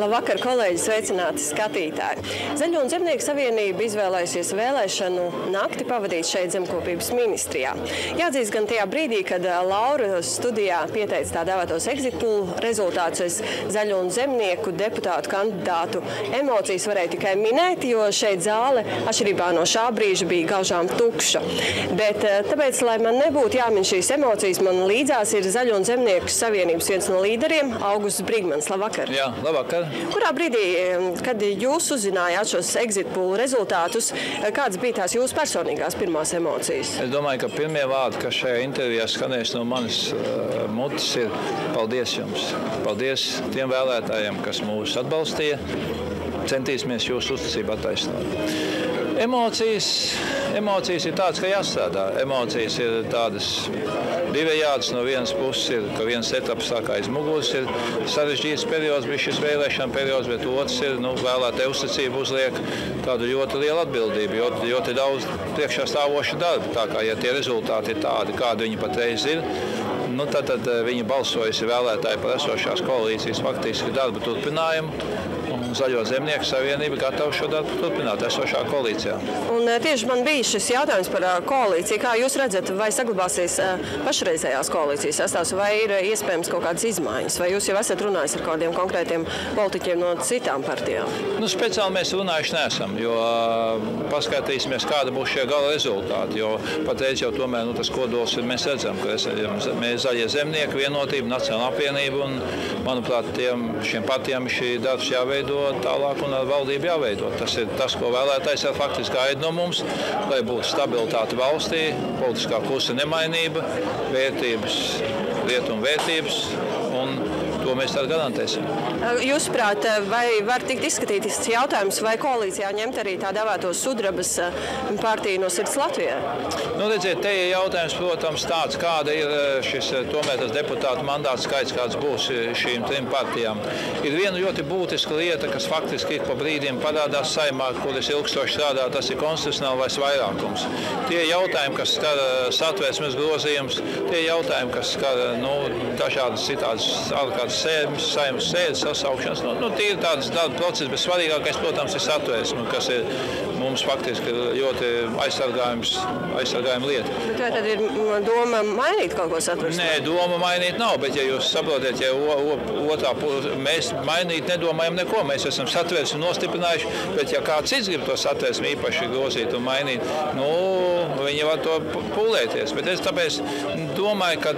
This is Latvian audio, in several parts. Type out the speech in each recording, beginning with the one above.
Labvakar, kolēģi, sveicināti skatītāji. Zaļo un Zemnieku savienība izvēlējusies vēlēšanu nakti pavadīt šeit zemkopības ministrijā. Jāatzīst gan tajā brīdī, kad Laura studijā pieteica tā dēvētos exitpulu rezultātus, es Zaļo un Zemnieku deputātu kandidātu emocijas varēju tikai minēt, jo šeit zāle, atšķirībā no šā brīža, bija gaužām tukša. Bet tāpēc, lai man nebūtu jāmin šīs emocijas, man līdzās ir Zaļo un Zemnieku savienības viens no līderiem, Augusts Brigmans. Labvakar! Jā, labvakar! Kurā brīdī, kad jūs uzzinājāt šos exitpulu rezultātus, kādas bija tās jūsu personīgās pirmās emocijas? Es domāju, ka pirmie vārdi, kas šajā intervijā skanēs no manis uh, mutes, ir paldies jums. Paldies tiem vēlētājiem, kas mūs atbalstīja. Centīsimies jūsu uzticību attaisnot. Emocijas, emocijas ir tādas, ka jāstrādā. Emocijas ir tādas divējādas. No vienas puses ir, ka viens etaps sāk aiz muguras, ir sarežģīts periods, bija šis vēlēšana periods, bet otrs ir, nu, vēlētāja uzticība uzliek tādu ļoti lielu atbildību, ļoti, ļoti daudz priekšā stāvoša darba. Tā kā, ja tie rezultāti ir tādi, kādi viņi patreiz ir, nu, tad, tad viņi balsojusi vēlētāji par esošās koalīcijas faktiski darba turpinājumu. Zaļo zemnieku savienība gatava šo darbu turpināt esošā koalīcijā. Un, tieši man bija šis jautājums par koalīciju. Kā jūs redzat, vai saglabāsies pašreizējās koalīcijas sastāvs, vai ir iespējams kaut kādas izmaiņas? Vai jūs jau esat runājis ar kādiem konkrētiem politiķiem no citām partijām? Nu, speciāli mēs runājuši neesam, jo paskatīsimies, kāda būs šie gala rezultāti. Jo patreiz jau tomēr nu, tas kodols ir, mēs redzam, ka mēs zaļie zemnieki, vienotība, nacionāla apvienība un, manuprāt, tiem, šiem partijām šī darbs jāveido tālāk un ar valdību jāveido. Tas ir tas, ko vēlētājs ar faktiski gaida no mums, lai būtu stabilitāte valstī, politiskā kursa nemainība, vērtības, rietumu vērtības to mēs tad garantēsim. Jūsuprāt, vai var tikt izskatīts jautājums, vai koalīcijā ņemt arī tā dēvēto sudrabas partiju no sirds Latvijā? Nu, redziet, te ir jautājums, protams, tāds, kāda ir šis tomēr tas deputātu mandāts skaits, kāds būs šīm trim partijām. Ir viena ļoti būtiska lieta, kas faktiski ik pa brīdiem parādās saimā, kuras ilgstoši strādā, tas ir konstitucionālais vairākums. Tie jautājumi, kas skar satvērsmes grozījums, tie jautājumi, kas skar nu, dažādas citādas ārkārtas sēdes, saimnes sēdes sasaukšanas. Nu, nu, tīri tādas darba procesi, bet svarīgākais, protams, ir satvērsme, kas ir mums faktiski ļoti aizsargājums, aizsargājuma lieta. Vai tad ir doma mainīt kaut ko satversmē? Nē, doma mainīt nav, bet ja jūs saprotat, ja o, o, otrā puse, mēs mainīt nedomājam neko, mēs esam satversmi nostiprinājuši, bet ja kāds cits grib to satversmi īpaši grozīt un mainīt, nu, viņi var to pūlēties. Bet es tāpēc domāju, ka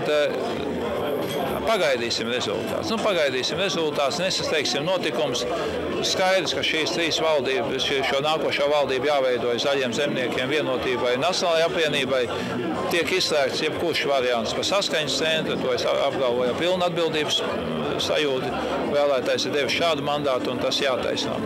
pagaidīsim rezultātus. Nu, pagaidīsim rezultātus, nesasteigsim notikumus. Skaidrs, ka šīs trīs valdības, šo nākošo valdību jāveido zaļiem zemniekiem, vienotībai, nacionālajai apvienībai. Tiek izslēgts jebkurš variants par saskaņas centru, to es apgalvoju ar pilnu atbildības sajūtu. Vēlētājs ir devis šādu mandātu un tas jātaisno.